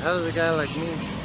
How does a guy like me